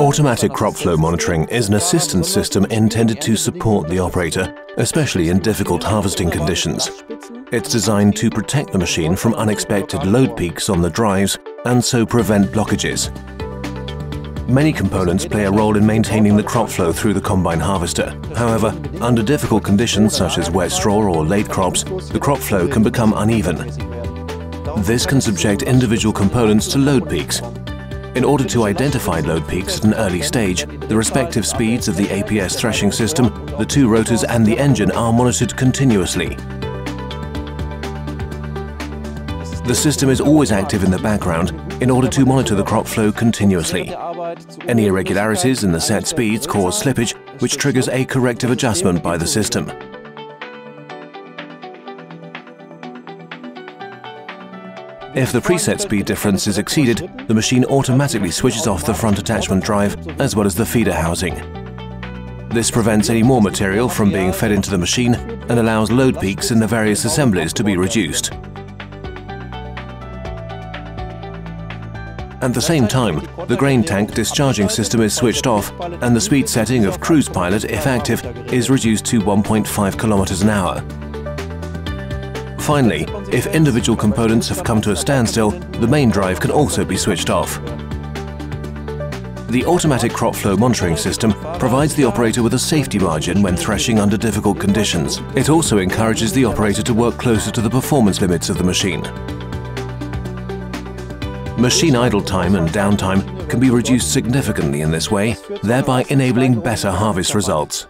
Automatic crop flow monitoring is an assistance system intended to support the operator, especially in difficult harvesting conditions. It's designed to protect the machine from unexpected load peaks on the drives and so prevent blockages. Many components play a role in maintaining the crop flow through the combine harvester. However, under difficult conditions such as wet straw or late crops, the crop flow can become uneven. This can subject individual components to load peaks, in order to identify load peaks at an early stage, the respective speeds of the APS threshing system, the two rotors and the engine are monitored continuously. The system is always active in the background in order to monitor the crop flow continuously. Any irregularities in the set speeds cause slippage, which triggers a corrective adjustment by the system. If the preset speed difference is exceeded, the machine automatically switches off the front attachment drive as well as the feeder housing. This prevents any more material from being fed into the machine and allows load peaks in the various assemblies to be reduced. At the same time, the grain tank discharging system is switched off and the speed setting of Cruise Pilot, if active, is reduced to 1.5 kilometers an hour. Finally, if individual components have come to a standstill, the main drive can also be switched off. The automatic crop flow monitoring system provides the operator with a safety margin when threshing under difficult conditions. It also encourages the operator to work closer to the performance limits of the machine. Machine idle time and downtime can be reduced significantly in this way, thereby enabling better harvest results.